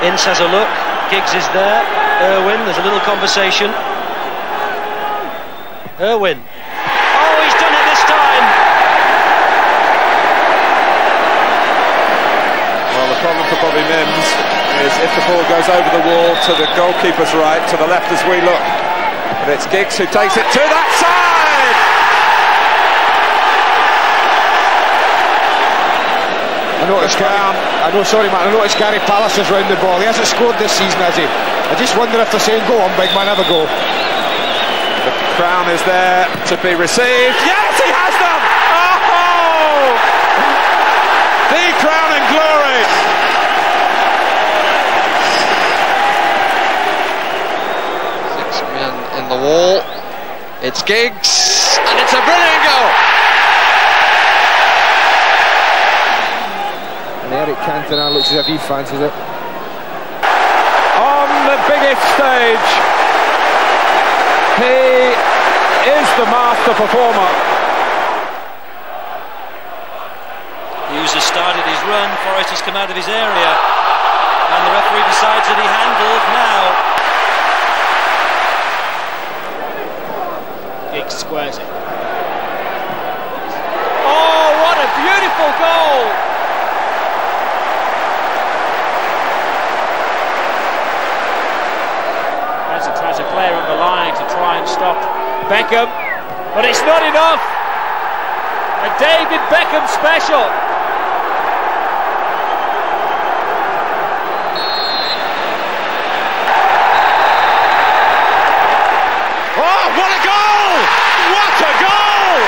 Ince has a look. Giggs is there. Irwin, there's a little conversation. Irwin. Oh, he's done it this time. Well, the problem for Bobby Mimms is if the ball goes over the wall to the goalkeeper's right, to the left as we look. But it's Giggs who takes it to that side! Noticed Brown. Um, I know, sorry, man. I noticed Gary Palace Pallister's round the ball. He hasn't scored this season, has he? I just wonder if they're saying, "Go on, big man, have a go." The crown is there to be received. Yes, he has them! Oh! The crown and glory! Six men in the wall. It's Giggs, and it's a brilliant Eric Cantona looks as if he fancies it. On the biggest stage, he is the master performer. Hughes has started his run. Forrest has come out of his area. And the referee decides that he handled now. Giggs squares it. Oh, what a beautiful goal! Hansen a player on the line to try and stop Beckham, but it's not enough. A David Beckham special. Oh, what a goal! What a goal!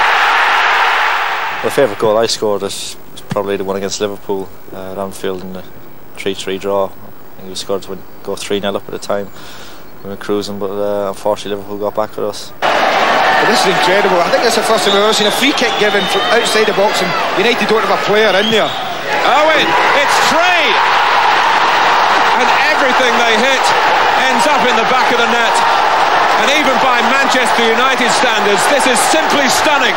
My favourite goal I scored is, was probably the one against Liverpool uh, at Anfield in the 3-3 draw. I think we scored to go 3-0 up at the time. We were cruising, but uh, unfortunately Liverpool got back with us. But this is incredible. I think it's the first time we've ever seen a free kick given from outside the box, and United don't have a player in there. Irwin, it's three! And everything they hit ends up in the back of the net. And even by Manchester United standards, this is simply stunning.